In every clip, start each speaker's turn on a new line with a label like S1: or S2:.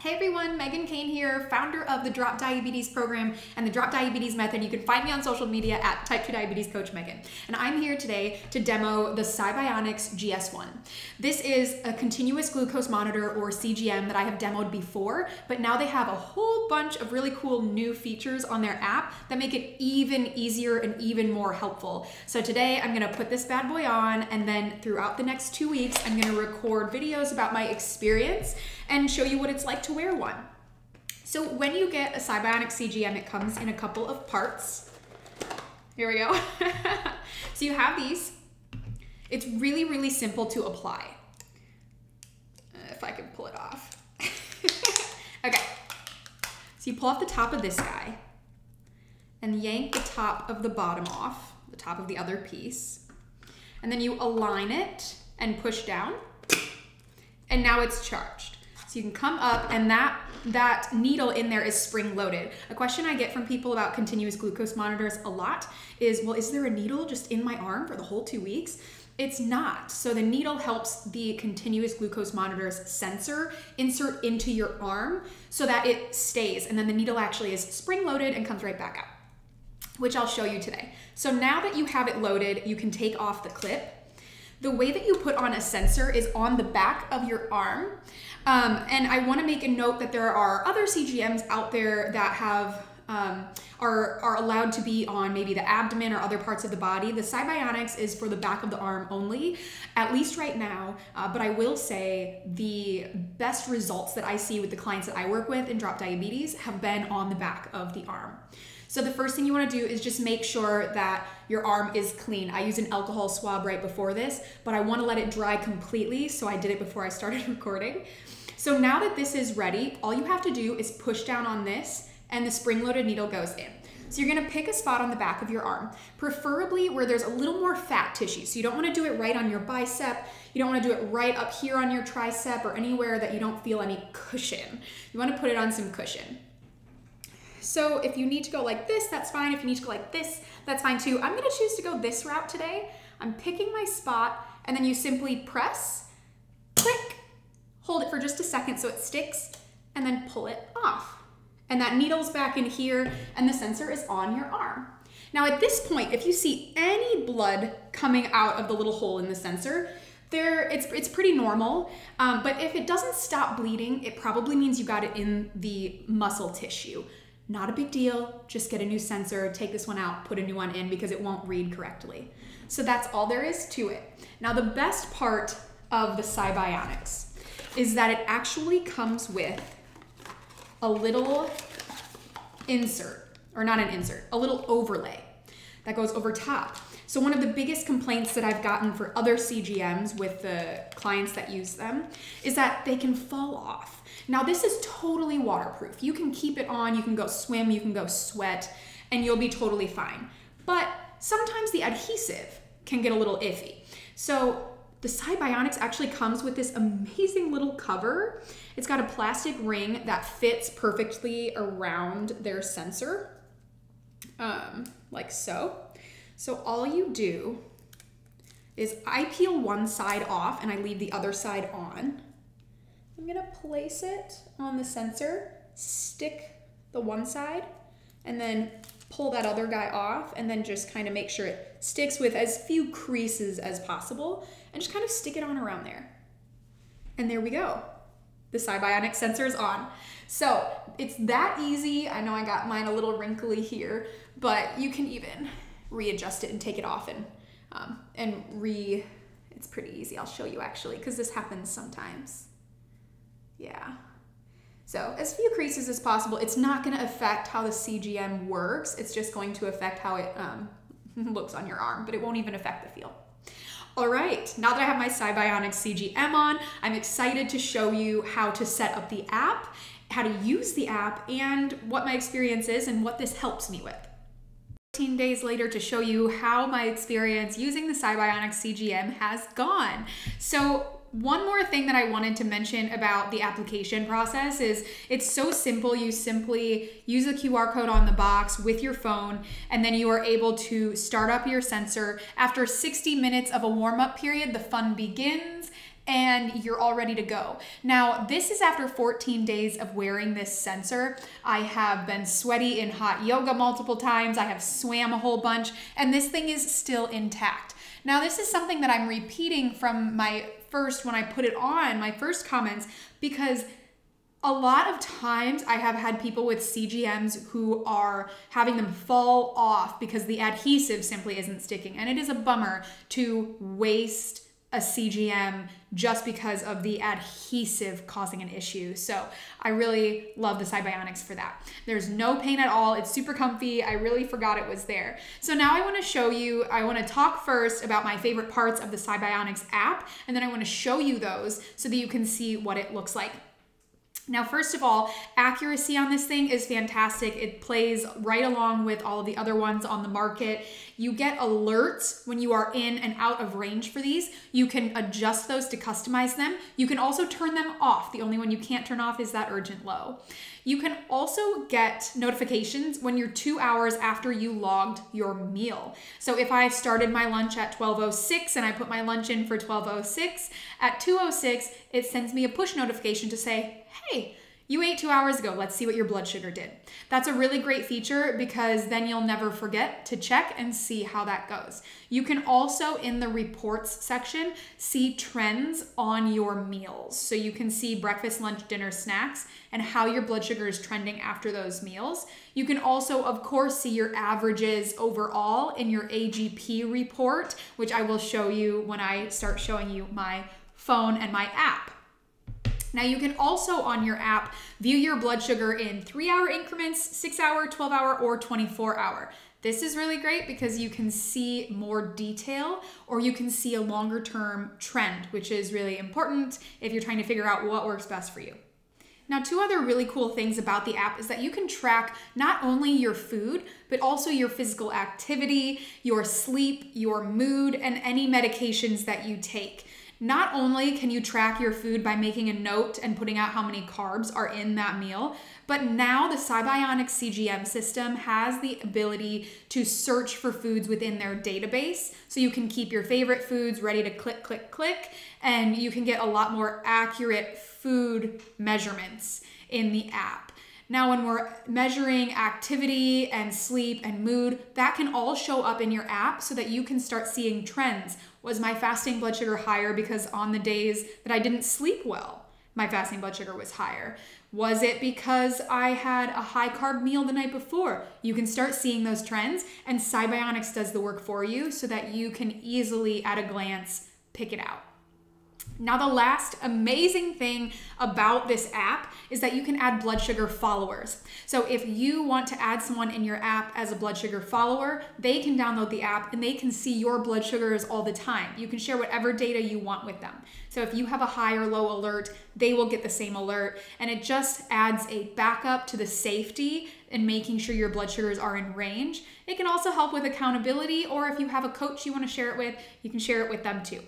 S1: Hey everyone, Megan Koehn here, founder of the Drop Diabetes program and the Drop Diabetes method. You can find me on social media at Type 2 Diabetes Coach Megan. And I'm here today to demo the Sibionics GS1. This is a continuous glucose monitor or CGM that I have demoed before, but now they have a whole bunch of really cool new features on their app that make it even easier and even more helpful. So today I'm gonna put this bad boy on and then throughout the next two weeks, I'm gonna record videos about my experience and show you what it's like to wear one. So when you get a Sibionic CGM, it comes in a couple of parts. Here we go. so you have these. It's really, really simple to apply. Uh, if I can pull it off. okay. So you pull off the top of this guy and yank the top of the bottom off, the top of the other piece. And then you align it and push down. And now it's charged. So you can come up and that that needle in there is spring loaded. A question I get from people about continuous glucose monitors a lot is, well, is there a needle just in my arm for the whole two weeks? It's not. So the needle helps the continuous glucose monitor's sensor insert into your arm so that it stays. And then the needle actually is spring loaded and comes right back out, which I'll show you today. So now that you have it loaded, you can take off the clip the way that you put on a sensor is on the back of your arm. Um, and I wanna make a note that there are other CGMs out there that have um, are, are allowed to be on maybe the abdomen or other parts of the body. The Sibionics is for the back of the arm only, at least right now. Uh, but I will say the best results that I see with the clients that I work with in drop diabetes have been on the back of the arm. So the first thing you wanna do is just make sure that your arm is clean. I use an alcohol swab right before this, but I wanna let it dry completely, so I did it before I started recording. So now that this is ready, all you have to do is push down on this and the spring-loaded needle goes in. So you're gonna pick a spot on the back of your arm, preferably where there's a little more fat tissue. So you don't wanna do it right on your bicep, you don't wanna do it right up here on your tricep or anywhere that you don't feel any cushion. You wanna put it on some cushion. So if you need to go like this, that's fine. If you need to go like this, that's fine too. I'm gonna choose to go this route today. I'm picking my spot and then you simply press, click, hold it for just a second so it sticks, and then pull it off. And that needle's back in here and the sensor is on your arm. Now at this point, if you see any blood coming out of the little hole in the sensor, there it's it's pretty normal um, but if it doesn't stop bleeding it probably means you got it in the muscle tissue not a big deal, just get a new sensor, take this one out, put a new one in because it won't read correctly. So that's all there is to it. Now the best part of the Sibionics is that it actually comes with a little insert, or not an insert, a little overlay that goes over top. So one of the biggest complaints that I've gotten for other CGMs with the clients that use them is that they can fall off. Now this is totally waterproof. You can keep it on, you can go swim, you can go sweat, and you'll be totally fine. But sometimes the adhesive can get a little iffy. So the Sibionics actually comes with this amazing little cover. It's got a plastic ring that fits perfectly around their sensor, um, like so. So all you do is I peel one side off and I leave the other side on. I'm gonna place it on the sensor, stick the one side, and then pull that other guy off and then just kind of make sure it sticks with as few creases as possible and just kind of stick it on around there. And there we go. The Sibionic sensor is on. So it's that easy. I know I got mine a little wrinkly here, but you can even readjust it and take it off and, um, and re, it's pretty easy. I'll show you actually, because this happens sometimes. Yeah. So as few creases as possible. It's not gonna affect how the CGM works. It's just going to affect how it um, looks on your arm, but it won't even affect the feel. All right, now that I have my Sibionics CGM on, I'm excited to show you how to set up the app, how to use the app, and what my experience is and what this helps me with. 14 days later to show you how my experience using the Sibionics CGM has gone. So one more thing that I wanted to mention about the application process is it's so simple. You simply use the QR code on the box with your phone, and then you are able to start up your sensor. After 60 minutes of a warm up period, the fun begins and you're all ready to go. Now, this is after 14 days of wearing this sensor. I have been sweaty in hot yoga multiple times, I have swam a whole bunch, and this thing is still intact. Now, this is something that I'm repeating from my first, when I put it on, my first comments, because a lot of times I have had people with CGMs who are having them fall off because the adhesive simply isn't sticking. And it is a bummer to waste a CGM just because of the adhesive causing an issue. So I really love the Sibionics for that. There's no pain at all. It's super comfy. I really forgot it was there. So now I wanna show you, I wanna talk first about my favorite parts of the Sibionics app, and then I wanna show you those so that you can see what it looks like. Now, first of all, accuracy on this thing is fantastic. It plays right along with all of the other ones on the market. You get alerts when you are in and out of range for these. You can adjust those to customize them. You can also turn them off. The only one you can't turn off is that urgent low. You can also get notifications when you're two hours after you logged your meal. So if I started my lunch at 12.06 and I put my lunch in for 12.06, at 2.06, it sends me a push notification to say, hey, you ate two hours ago. Let's see what your blood sugar did. That's a really great feature because then you'll never forget to check and see how that goes. You can also, in the reports section, see trends on your meals. So you can see breakfast, lunch, dinner, snacks, and how your blood sugar is trending after those meals. You can also, of course, see your averages overall in your AGP report, which I will show you when I start showing you my phone and my app. Now you can also on your app view your blood sugar in three hour increments, six hour, 12 hour, or 24 hour. This is really great because you can see more detail or you can see a longer term trend, which is really important if you're trying to figure out what works best for you. Now, two other really cool things about the app is that you can track not only your food, but also your physical activity, your sleep, your mood, and any medications that you take. Not only can you track your food by making a note and putting out how many carbs are in that meal, but now the Sibionics CGM system has the ability to search for foods within their database. So you can keep your favorite foods ready to click, click, click, and you can get a lot more accurate food measurements in the app. Now, when we're measuring activity and sleep and mood, that can all show up in your app so that you can start seeing trends. Was my fasting blood sugar higher because on the days that I didn't sleep well, my fasting blood sugar was higher? Was it because I had a high carb meal the night before? You can start seeing those trends, and Sibionics does the work for you so that you can easily, at a glance, pick it out. Now, the last amazing thing about this app is that you can add blood sugar followers. So, if you want to add someone in your app as a blood sugar follower, they can download the app and they can see your blood sugars all the time. You can share whatever data you want with them. So, if you have a high or low alert, they will get the same alert. And it just adds a backup to the safety and making sure your blood sugars are in range. It can also help with accountability, or if you have a coach you want to share it with, you can share it with them too.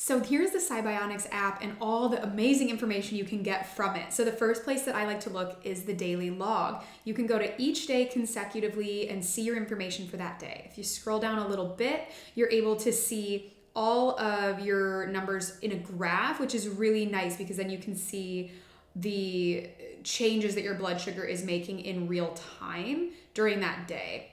S1: So here's the Sibionics app and all the amazing information you can get from it. So the first place that I like to look is the daily log. You can go to each day consecutively and see your information for that day. If you scroll down a little bit, you're able to see all of your numbers in a graph, which is really nice because then you can see the changes that your blood sugar is making in real time during that day.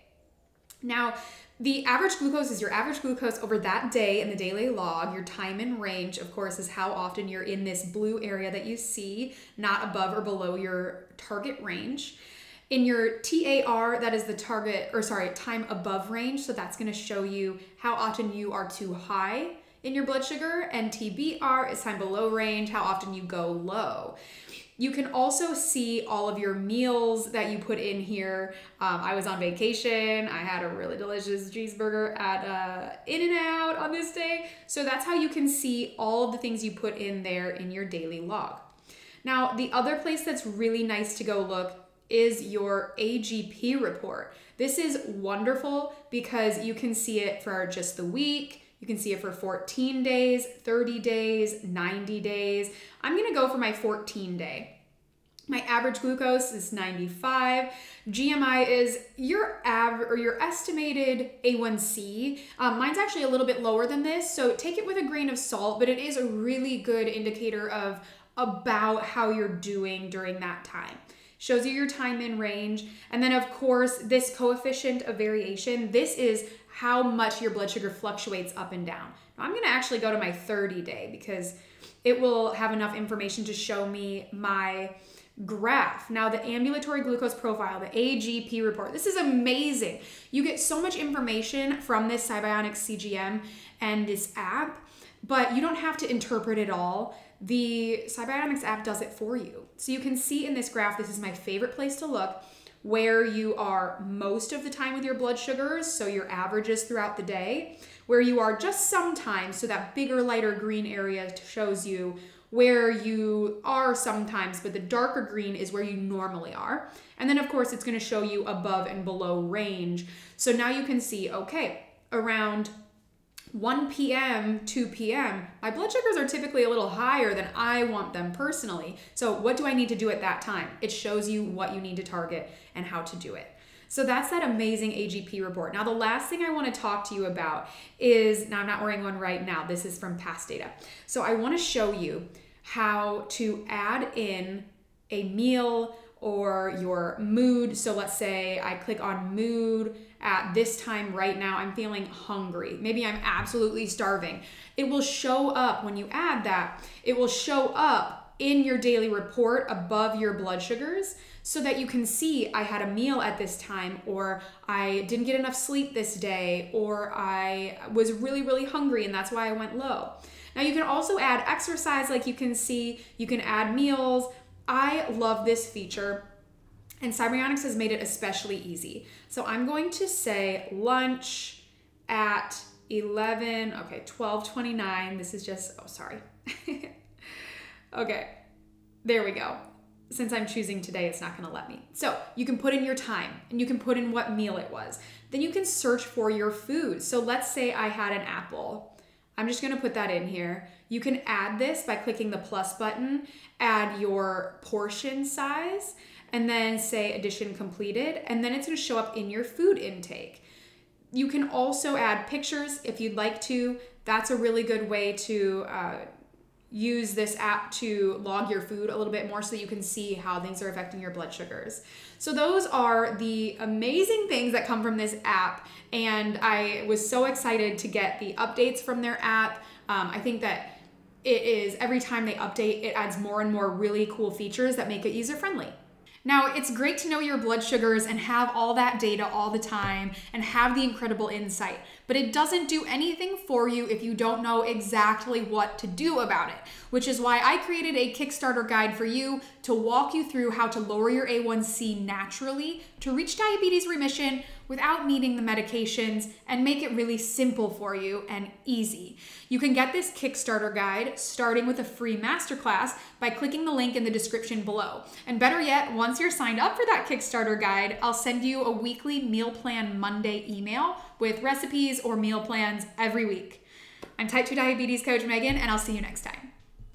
S1: Now, the average glucose is your average glucose over that day in the daily log. Your time in range, of course, is how often you're in this blue area that you see, not above or below your target range. In your TAR, that is the target, or sorry, time above range. So that's going to show you how often you are too high in your blood sugar. And TBR is time below range, how often you go low. You can also see all of your meals that you put in here. Um, I was on vacation. I had a really delicious cheeseburger at uh, In and Out on this day. So that's how you can see all of the things you put in there in your daily log. Now, the other place that's really nice to go look is your AGP report. This is wonderful because you can see it for just the week, you can see it for 14 days, 30 days, 90 days. I'm gonna go for my 14 day. My average glucose is 95. GMI is your av- or your estimated A1C. Um, mine's actually a little bit lower than this, so take it with a grain of salt, but it is a really good indicator of about how you're doing during that time. Shows you your time in range. And then, of course, this coefficient of variation, this is how much your blood sugar fluctuates up and down. Now, I'm gonna actually go to my 30 day because it will have enough information to show me my graph. Now, the ambulatory glucose profile, the AGP report, this is amazing. You get so much information from this Sibionics CGM and this app, but you don't have to interpret it all. The Sibionics app does it for you. So you can see in this graph, this is my favorite place to look, where you are most of the time with your blood sugars, so your averages throughout the day, where you are just sometimes, so that bigger, lighter green area shows you where you are sometimes, but the darker green is where you normally are. And then, of course, it's going to show you above and below range. So now you can see, okay, around 1 p.m., 2 p.m., my blood sugars are typically a little higher than I want them personally. So, what do I need to do at that time? It shows you what you need to target and how to do it. So that's that amazing AGP report. Now, the last thing I want to talk to you about is now I'm not wearing one right now. This is from past data. So I want to show you how to add in a meal or your mood. So let's say I click on mood at this time right now, I'm feeling hungry. Maybe I'm absolutely starving. It will show up when you add that, it will show up in your daily report above your blood sugars so that you can see I had a meal at this time, or I didn't get enough sleep this day, or I was really, really hungry and that's why I went low. Now, you can also add exercise, like you can see, you can add meals. I love this feature. And Sibionics has made it especially easy. So I'm going to say lunch at 11, okay, 1229. This is just, oh, sorry. okay, there we go since I'm choosing today, it's not gonna let me. So you can put in your time and you can put in what meal it was. Then you can search for your food. So let's say I had an apple. I'm just gonna put that in here. You can add this by clicking the plus button, add your portion size, and then say addition completed, and then it's gonna show up in your food intake. You can also add pictures if you'd like to. That's a really good way to uh, use this app to log your food a little bit more so you can see how things are affecting your blood sugars. So, those are the amazing things that come from this app. And I was so excited to get the updates from their app. Um, I think that it is every time they update, it adds more and more really cool features that make it user friendly. Now, it's great to know your blood sugars and have all that data all the time and have the incredible insight, but it doesn't do anything for you if you don't know exactly what to do about it, which is why I created a Kickstarter guide for you to walk you through how to lower your A1C naturally to reach diabetes remission without needing the medications and make it really simple for you and easy. You can get this Kickstarter guide starting with a free masterclass by clicking the link in the description below. And better yet, once you're signed up for that Kickstarter guide, I'll send you a weekly meal plan Monday email with recipes or meal plans every week. I'm type 2 diabetes coach Megan, and I'll see you next time.